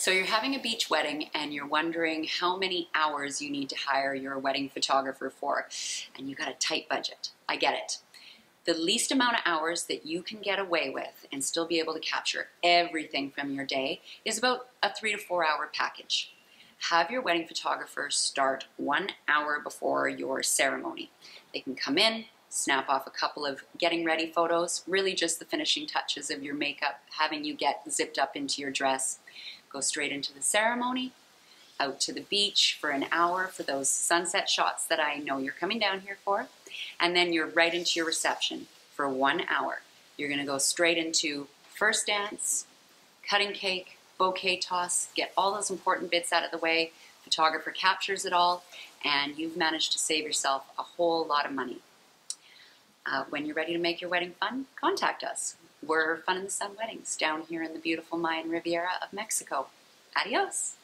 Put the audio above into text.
So you're having a beach wedding and you're wondering how many hours you need to hire your wedding photographer for, and you've got a tight budget. I get it. The least amount of hours that you can get away with and still be able to capture everything from your day is about a three to four hour package. Have your wedding photographer start one hour before your ceremony. They can come in, snap off a couple of getting ready photos, really just the finishing touches of your makeup, having you get zipped up into your dress go straight into the ceremony, out to the beach for an hour for those sunset shots that I know you're coming down here for, and then you're right into your reception for one hour. You're gonna go straight into first dance, cutting cake, bouquet toss, get all those important bits out of the way, photographer captures it all, and you've managed to save yourself a whole lot of money. Uh, when you're ready to make your wedding fun, contact us. We're Fun in the Sun Weddings down here in the beautiful Mayan Riviera of Mexico. Adios.